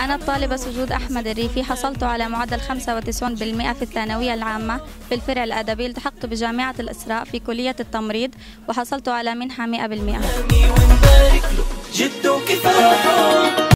أنا الطالبة سجود أحمد الريفي حصلت على معدل 95% في الثانوية العامة في الفرع الأدبي. التحقت بجامعة الإسراء في كلية التمريض وحصلت على منحة 100% جد